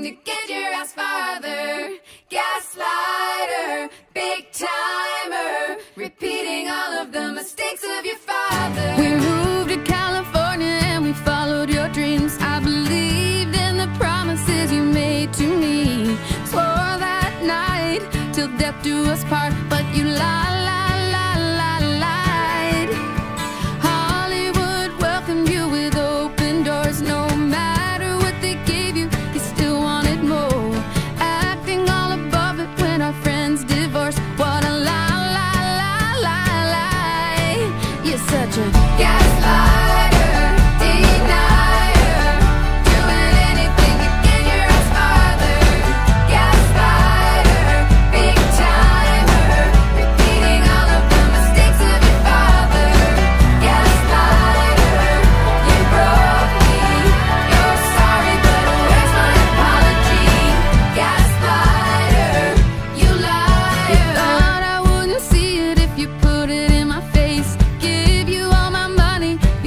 anything to get your ass farther. Gaslighter, big timer, repeating all of the mistakes of your father. We moved to California and we followed your dreams. I believed in the promises you made to me. Swore that night till death do us part, but you lied.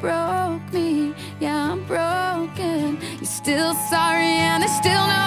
broke me, yeah, I'm broken. You're still sorry and I still